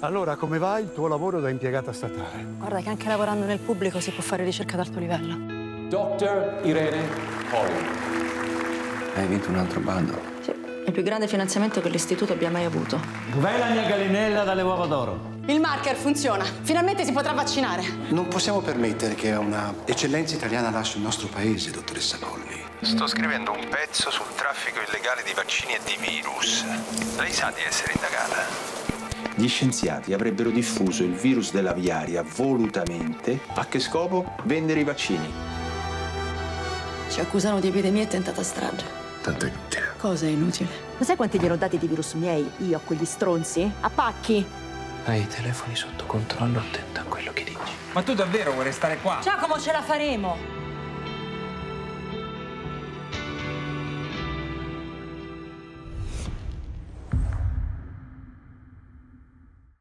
Allora, come va il tuo lavoro da impiegata statale? Guarda che anche lavorando nel pubblico si può fare ricerca ad alto livello. Dr. Irene Poli. Hai vinto un altro bando. Sì, il più grande finanziamento che l'istituto abbia mai avuto. Dov'è la mia gallinella dalle uova d'oro? Il marker funziona. Finalmente si potrà vaccinare. Non possiamo permettere che una eccellenza italiana lasci il nostro paese, dottoressa Polli. Sto scrivendo un pezzo sul traffico illegale di vaccini e di virus. Lei sa di essere indagata. Gli scienziati avrebbero diffuso il virus dell'aviaria volutamente. A che scopo? Vendere i vaccini. Ci accusano di epidemia e tentata strage. Tanto è inutile. Cosa è inutile? Ma sai quanti gliene ho dati di virus miei? Io a quegli stronzi? A pacchi? Hai i telefoni sotto controllo, attenta a quello che dici. Ma tu davvero vuoi restare qua? Giacomo, ce la faremo!